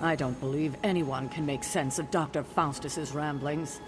I don't believe anyone can make sense of Dr. Faustus's ramblings.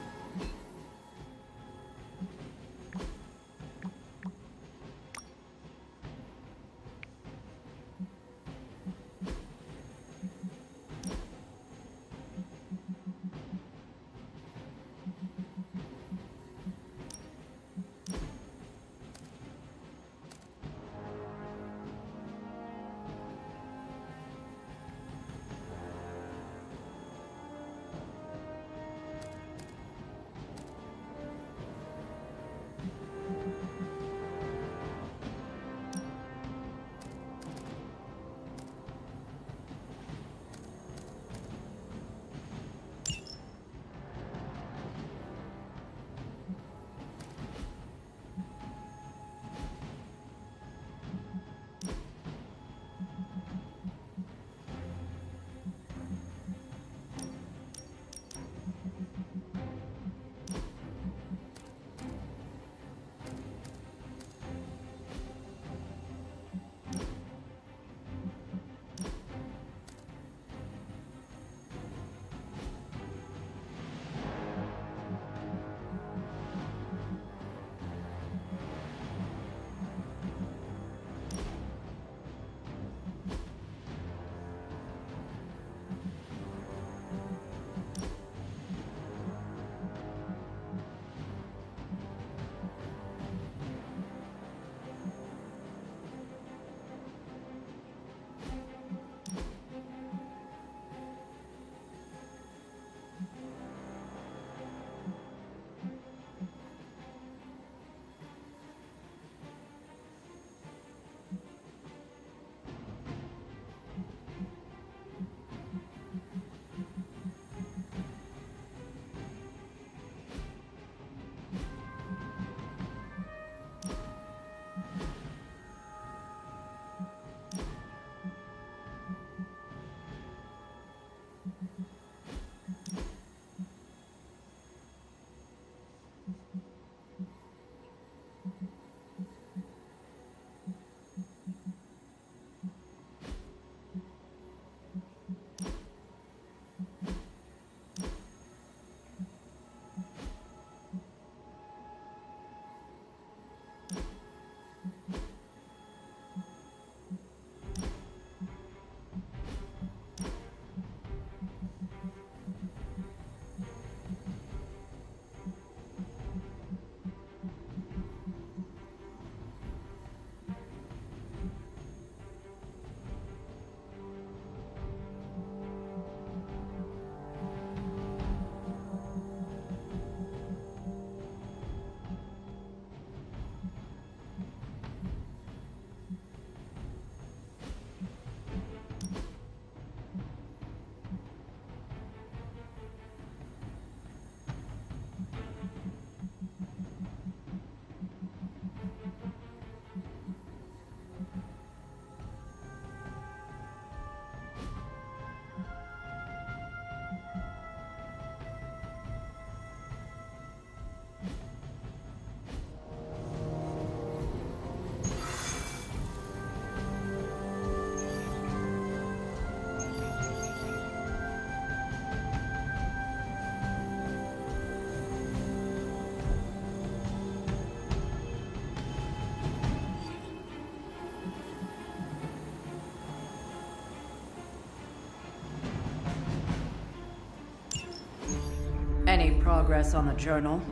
Progress on the journal?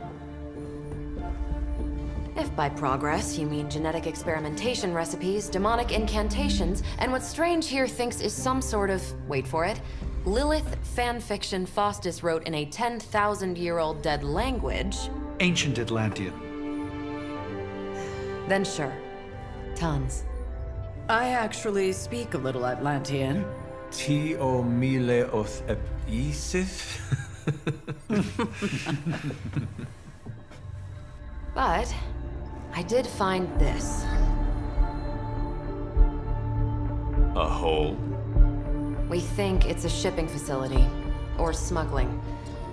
If by progress you mean genetic experimentation recipes, demonic incantations, and what Strange here thinks is some sort of, wait for it, Lilith fanfiction Faustus wrote in a 10,000 year old dead language, Ancient Atlantean. then sure. Tons. I actually speak a little Atlantean. Ti o mile oth ep isif? But I did find this. A hole? We think it's a shipping facility. Or smuggling.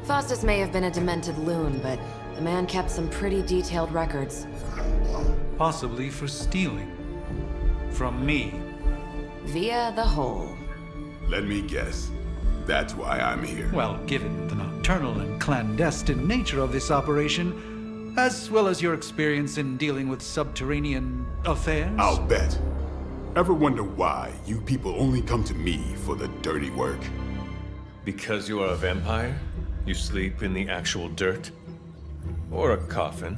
Faustus may have been a demented loon, but the man kept some pretty detailed records. Possibly for stealing. From me. Via the hole. Let me guess. That's why I'm here. Well, given the nocturnal and clandestine nature of this operation, as well as your experience in dealing with subterranean affairs. I'll bet. Ever wonder why you people only come to me for the dirty work? Because you are a vampire? You sleep in the actual dirt? Or a coffin?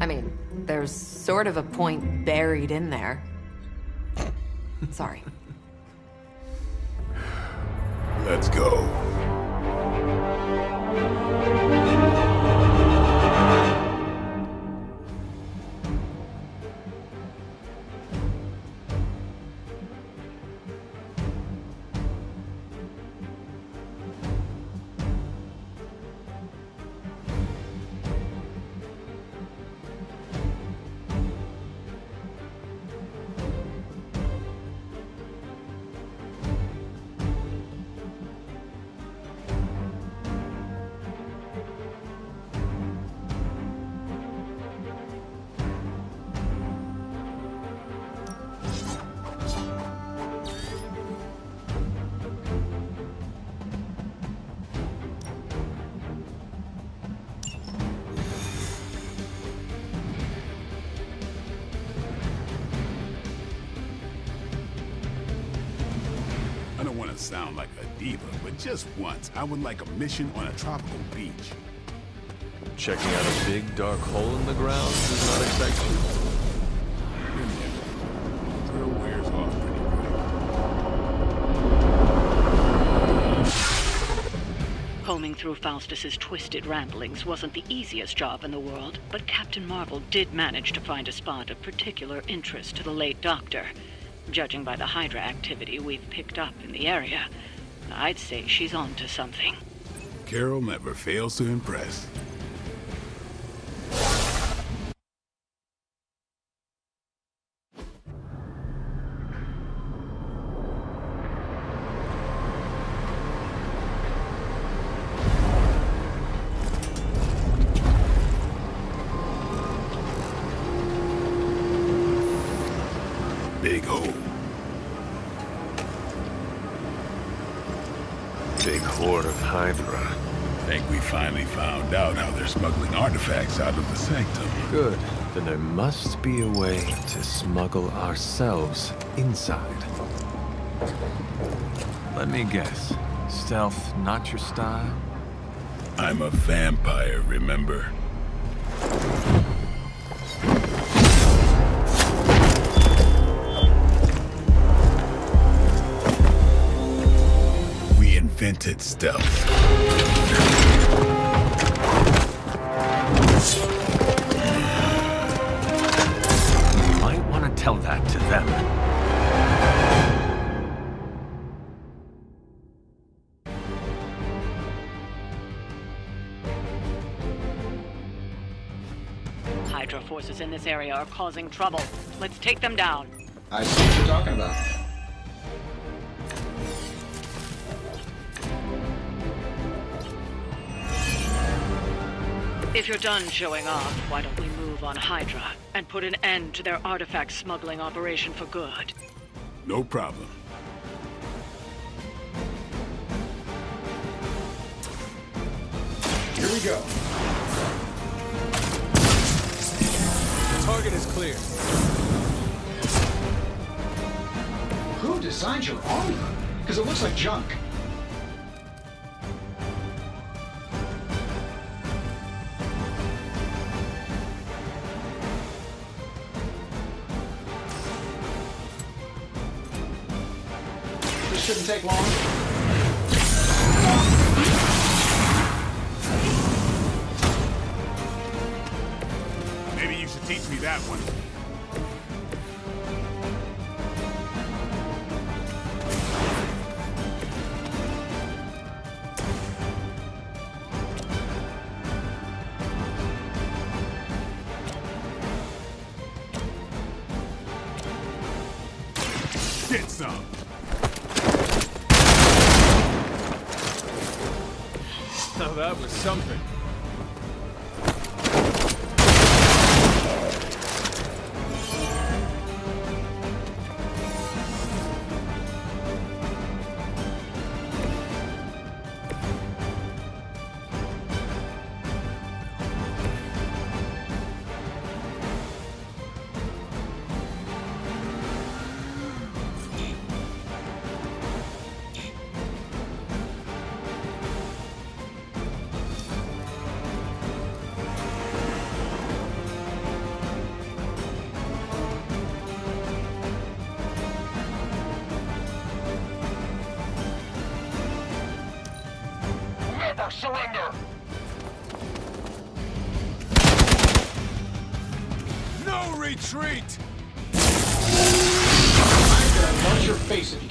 I mean, there's sort of a point buried in there. Sorry. Let's go. Sound like a diva, but just once, I would like a mission on a tropical beach. Checking out a big dark hole in the ground does not excite you? Thrill wears off pretty quick. Combing through Faustus's twisted ramblings wasn't the easiest job in the world, but Captain Marvel did manage to find a spot of particular interest to the late Doctor. Judging by the Hydra activity we've picked up in the area, I'd say she's on to something. Carol never fails to impress. Hydra. Think we finally found out how they're smuggling artifacts out of the sanctum. Good. Then there must be a way to smuggle ourselves inside. Let me guess. Stealth not your style? I'm a vampire, remember? Invented stealth. You might want to tell that to them. Hydra forces in this area are causing trouble. Let's take them down. I see what you're talking about. If you're done showing off, why don't we move on Hydra and put an end to their artifact smuggling operation for good? No problem. Here we go. Target is clear. Who designed your armor? Because it looks like junk. This that was something.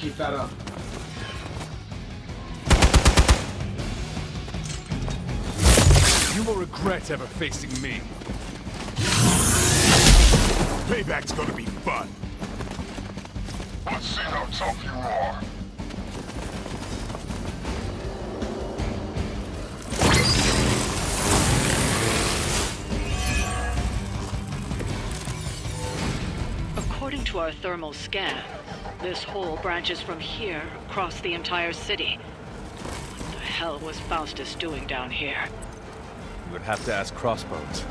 Keep that up. You will regret ever facing me. Payback's gonna be fun. Let's see how tough you are. According to our thermal scan, this hole branches from here across the entire city. What the hell was Faustus doing down here? You would have to ask Crossbones.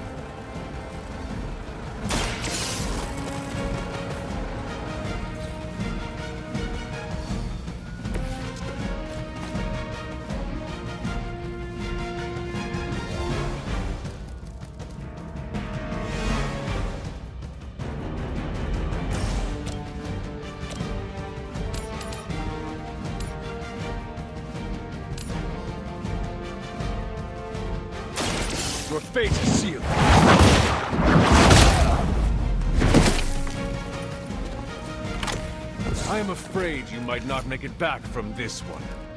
I am afraid you might not make it back from this one.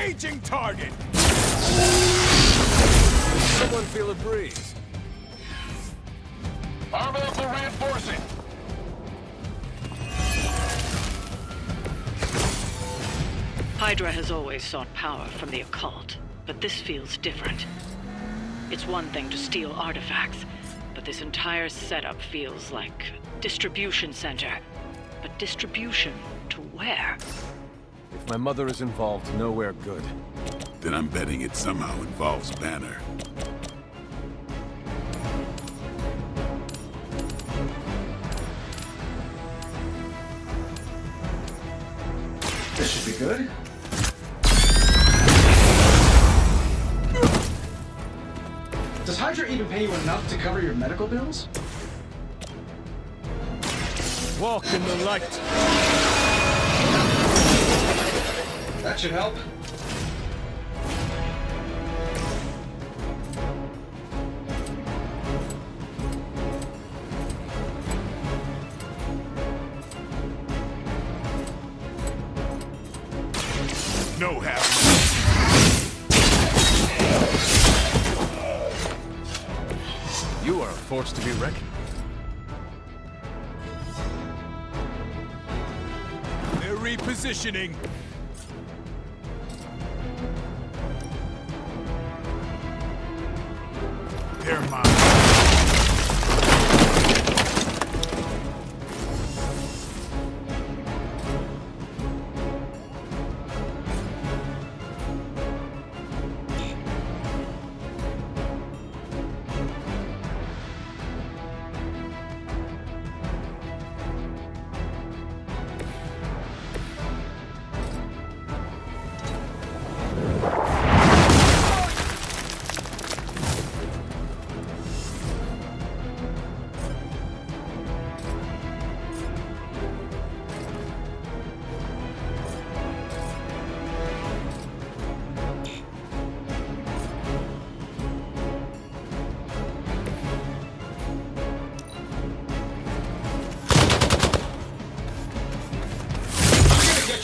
Engaging target! Someone feel a breeze. I'm out to reinforcing. Hydra has always sought power from the occult, but this feels different. It's one thing to steal artifacts, but this entire setup feels like a distribution center. But distribution to where? If my mother is involved, nowhere good. Then I'm betting it somehow involves Banner. This should be good. Does Hydra even pay you enough to cover your medical bills? Walk in the light! That should help. No half. You are a force to be reckoned with. They're repositioning.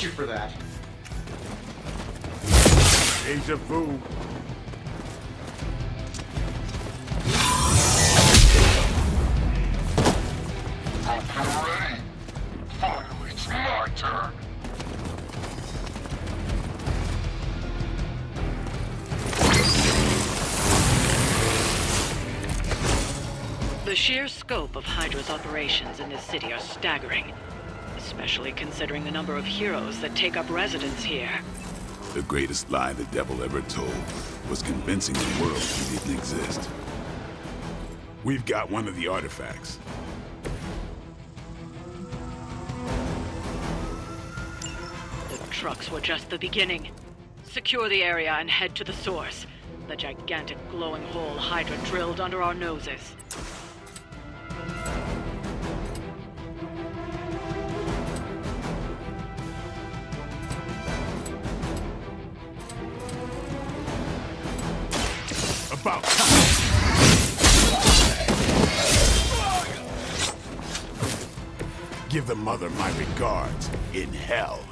For that. Deja vu. Ready. Finally, it's my turn. The sheer scope of Hydra's operations in this city are staggering, especially considering the number of heroes that take up residence here. The greatest lie the devil ever told was convincing the world he didn't exist. We've got one of the artifacts. The trucks were just the beginning. Secure the area and head to the source. The gigantic glowing hole Hydra drilled under our noses. About time. Give the mother my regards in hell.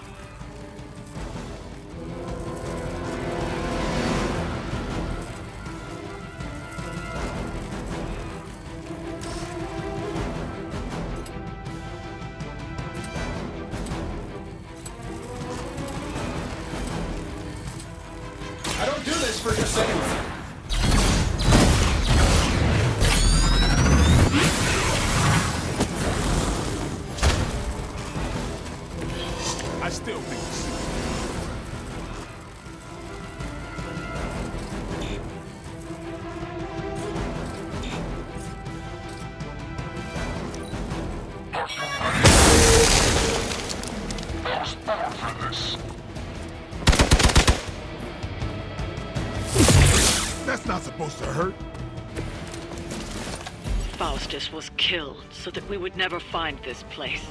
Never find this place.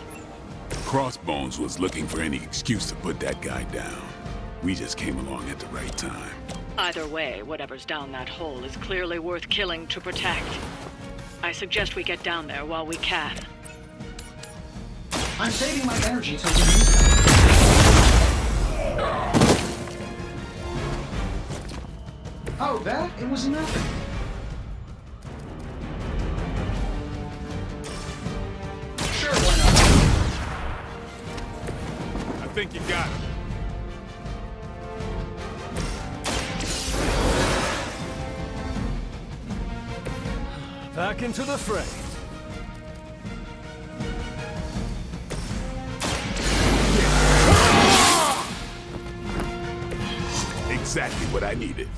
Crossbones was looking for any excuse to put that guy down. We just came along at the right time. Either way, whatever's down that hole is clearly worth killing to protect. I suggest we get down there while we can. I'm saving my energy till we use it. Oh, that? It was nothing. Think you got him. Back into the fray. Exactly what I needed.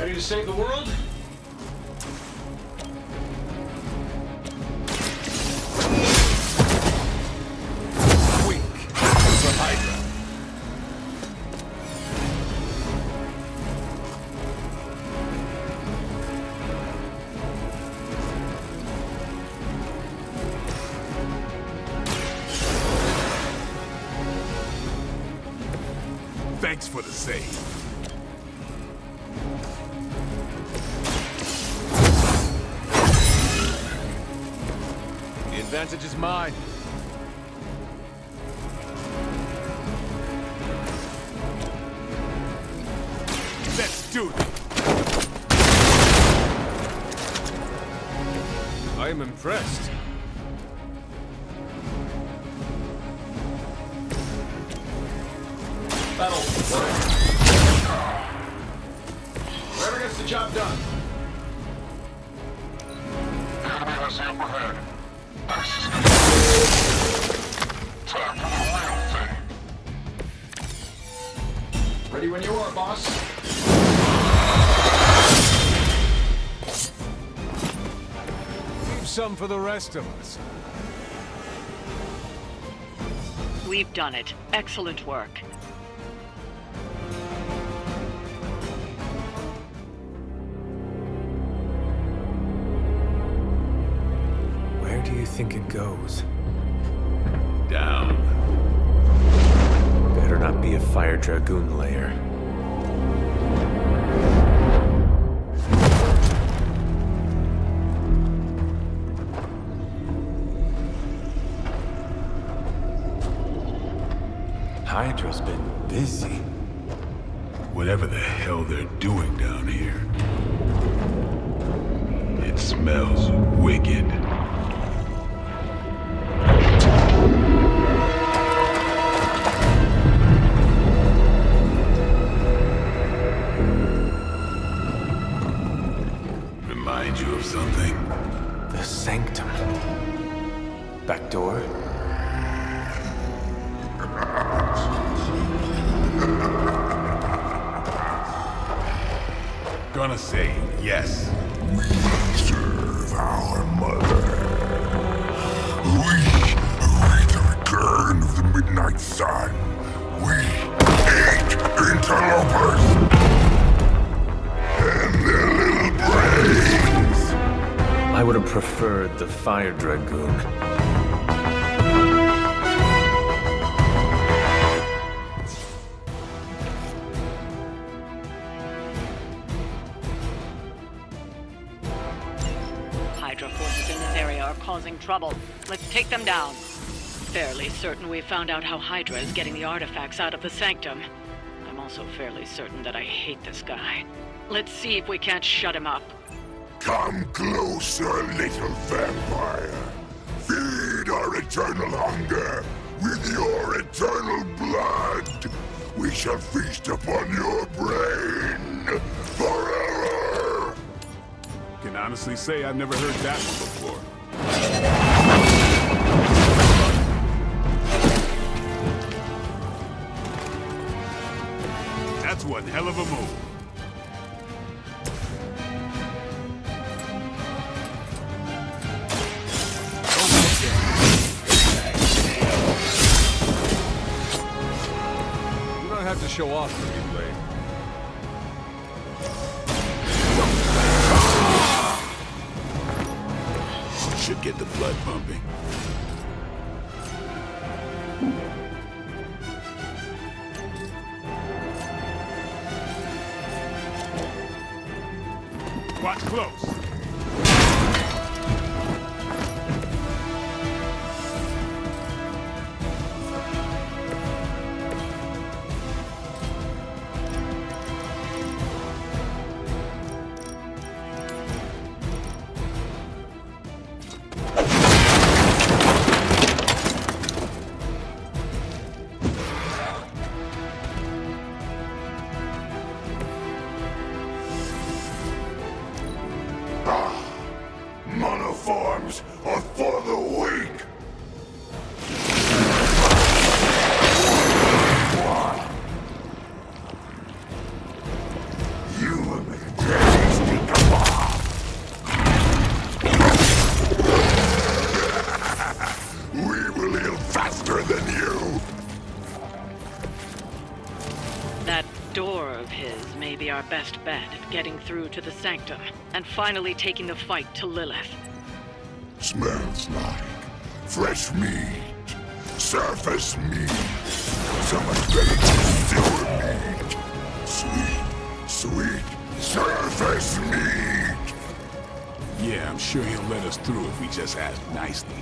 Ready to save the world? Advantage is mine. Let's do this. I am impressed. Ready when you are, boss. Leave some for the rest of us. We've done it. Excellent work. Where do you think it goes? A Fire Dragoon layer. Back door? Gonna say yes. We serve our mother. We await the return of the midnight sun. We hate interlopers. And their little brains. I would have preferred the Fire Dragoon. Take them down. Fairly certain we found out how Hydra is getting the artifacts out of the Sanctum. I'm also fairly certain that I hate this guy. Let's see if we can't shut him up. Come closer, little vampire. Feed our eternal hunger with your eternal blood. We shall feast upon your brain forever. Can honestly say I've never heard that one before. That's one hell of a move. You don't have to show off door of his may be our best bet at getting through to the Sanctum and finally taking the fight to Lilith. Smells like fresh meat, surface meat, so much better than sewer meat. Sweet, sweet surface meat. Yeah, I'm sure he'll let us through if we just ask nicely.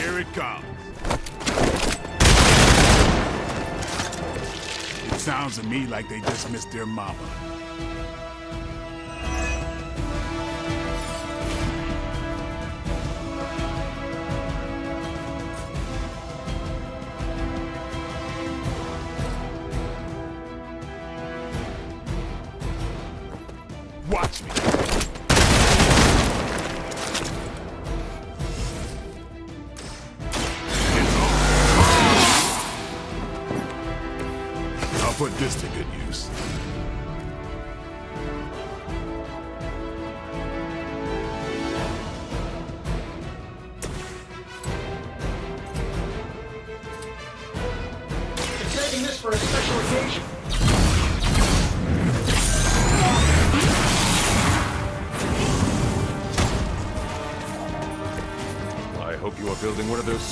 Here it comes. Sounds to me like they just missed their mama.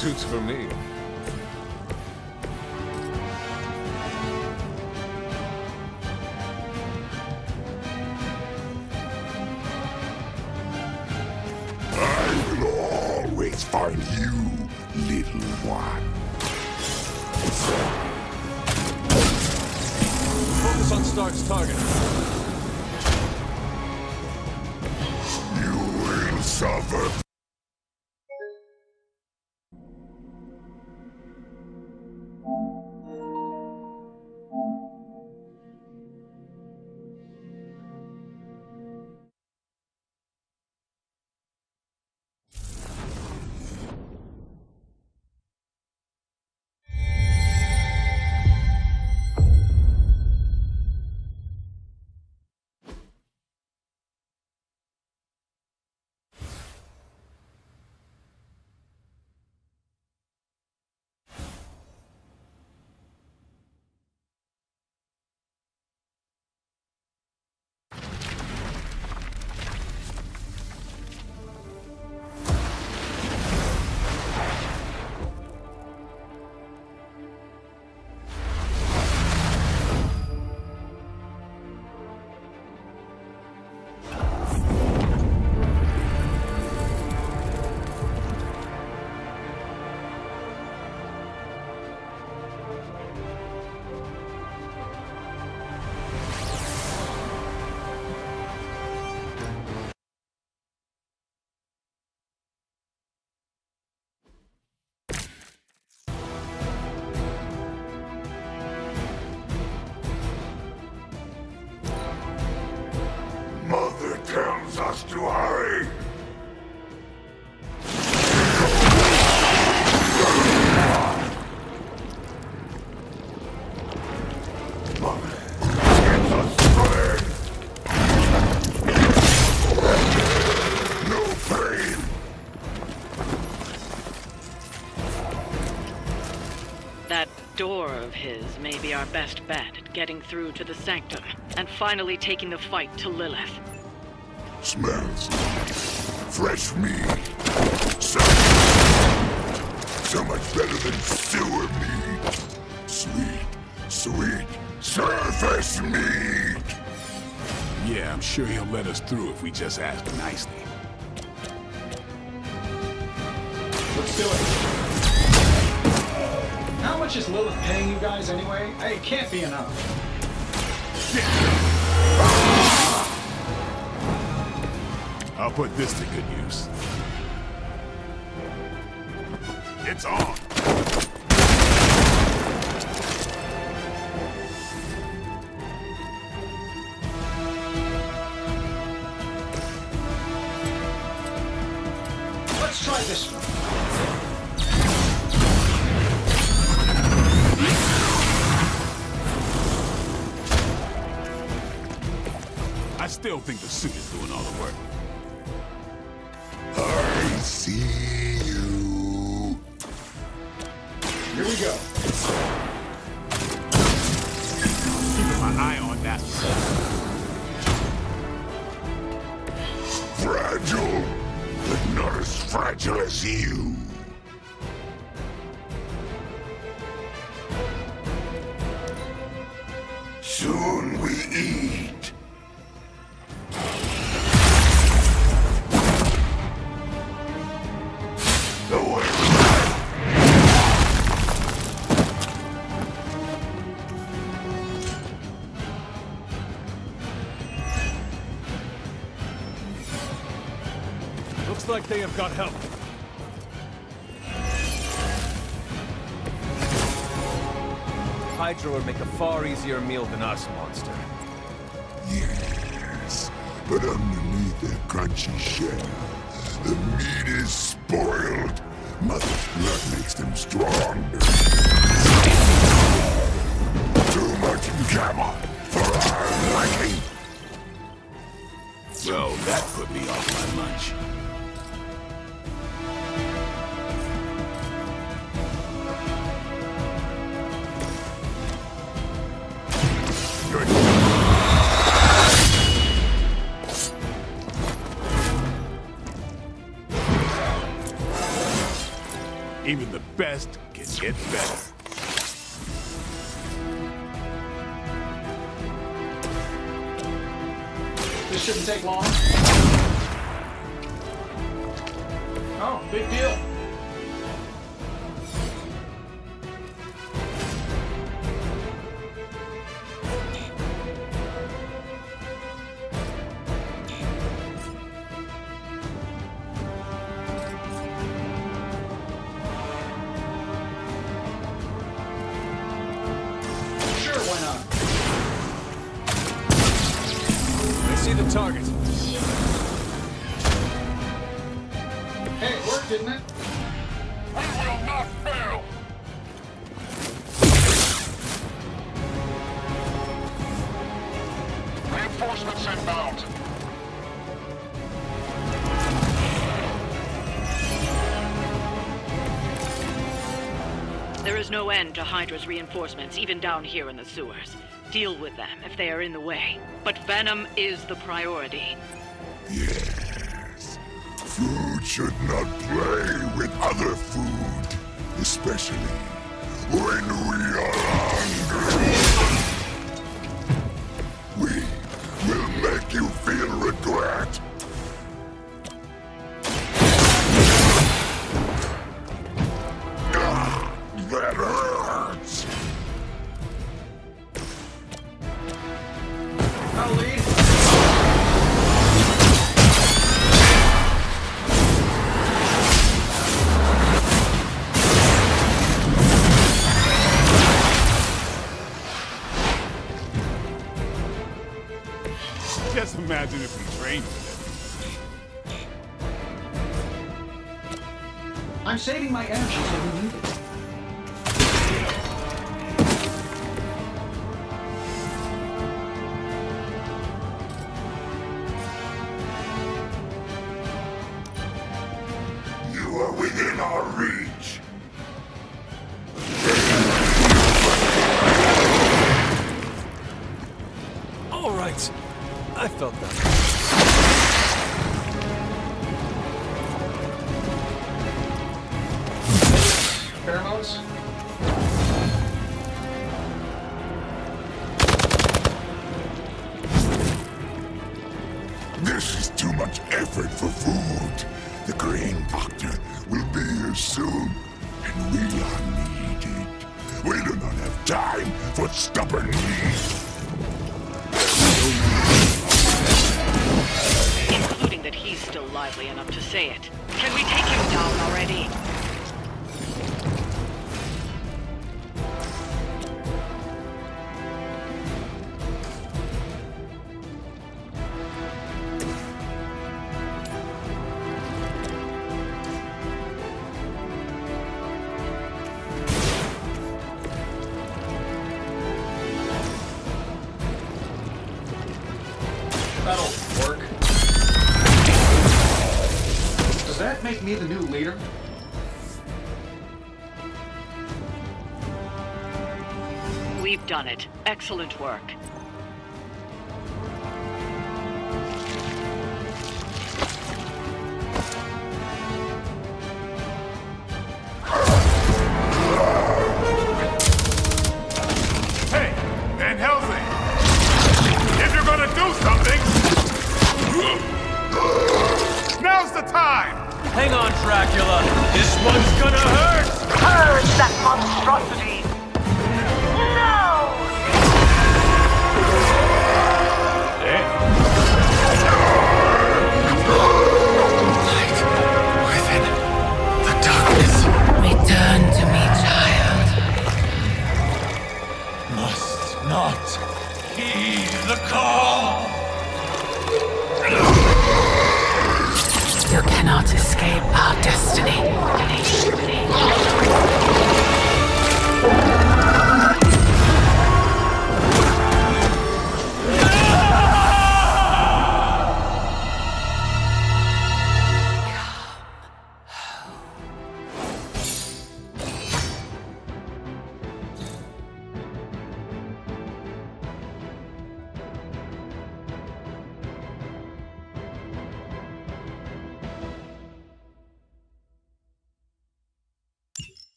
Suits for me. I will always find you, little one. Focus on Stark's target. You will suffer. Door of his may be our best bet at getting through to the Sanctum and finally taking the fight to Lilith. Smells fresh meat. So, so much better than sewer meat. Sweet, sweet surface meat. Yeah, I'm sure he'll let us through if we just ask nicely. Let's do it. Much is Lilith paying you guys anyway? Hey, it can't be enough. I'll put this to good use. It's on. I still think the suit is doing all the work. They have got help. Hydra would make a far easier meal than us, monster. Yes, but underneath their crunchy shell, the meat is spoiled. Mother's blood makes them stronger. Too much gamma for our liking. Well, that put me off my lunch. Big deal. No end to Hydra's reinforcements, even down here in the sewers. Deal with them if they are in the way. But Venom is the priority. Yes. Food should not play with other food, especially when we are hungry. We will make you much effort for food. The Green Doctor will be here soon, and we are needed. We do not have time for stubborn meat. Including that he's still lively enough to say it. Can we take him down already? Excellent work.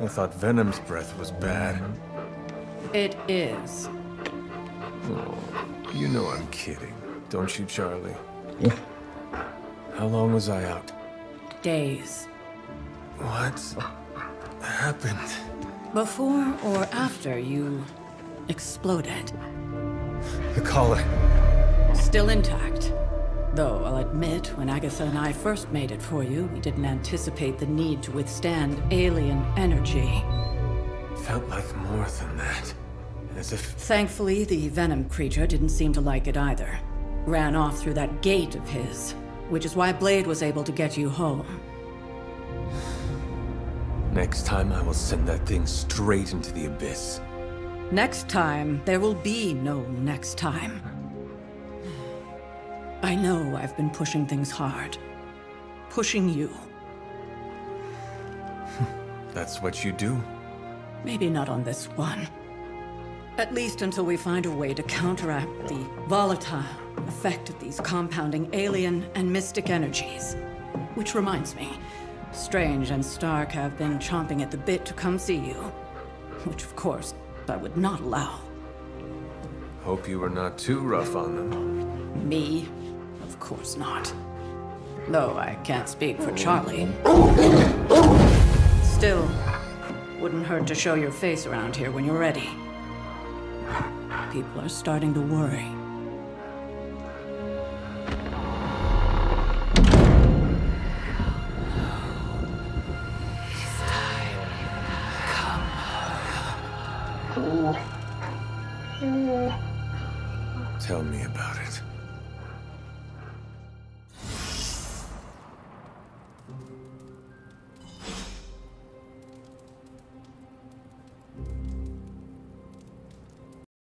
I thought Venom's breath was bad. It is. Oh, you know I'm kidding, don't you, Charlie? How long was I out? Days. What happened? Before or after you exploded. The collar. Still intact. Though I'll admit, when Agatha and I first made it for you, we didn't anticipate the need to withstand alien energy. Felt like more than that. As if. Thankfully, the venom creature didn't seem to like it either. Ran off through that gate of his, which is why Blade was able to get you home. Next time, I will send that thing straight into the abyss. Next time, there will be no next time. I know I've been pushing things hard. Pushing you. That's what you do? Maybe not on this one. At least until we find a way to counteract the volatile effect of these compounding alien and mystic energies. Which reminds me, Strange and Stark have been chomping at the bit to come see you. Which, of course, I would not allow. Hope you were not too rough on them. Me? Of course not. Though I can't speak for Charlie. Still, wouldn't hurt to show your face around here when you're ready. People are starting to worry. Tell me.